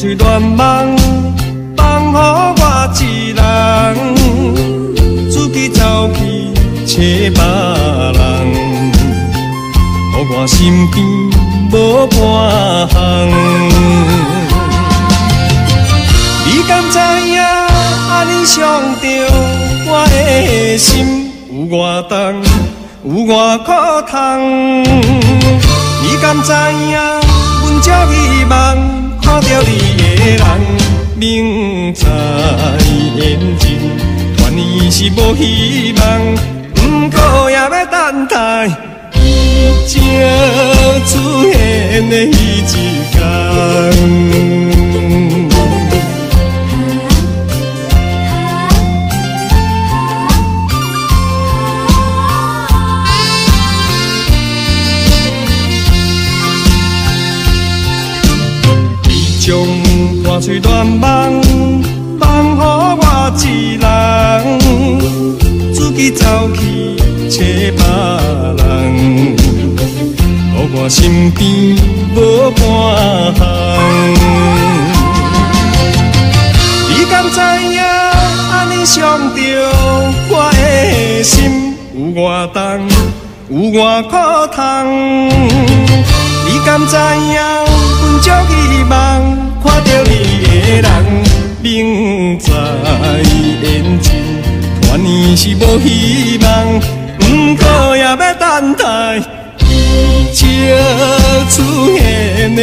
吹乱梦，放乎我一人，自己走去找别人，乎我身边无半项。你敢知影？安尼伤着我的心有偌重，有偌苦痛？你敢知影？阮只希望看到，明在眼前，愿意是无希望，破碎乱梦放乎我一人，自己走去找别人，乎我身边无半项。你敢知影？安尼伤着我的心有偌重，有偌苦痛？你敢知影？阮足希望看到人，明知眼前，团圆是无希望，不过也要等待伊正出现的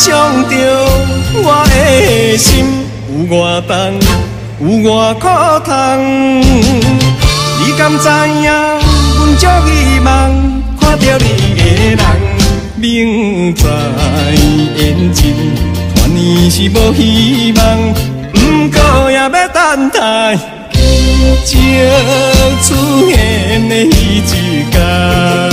伤着我的心，有外重，有外苦痛。你敢知影？阮足希望看着你的人，明知眼睛团圆是无希望，不过也要等待。结出现的那一天。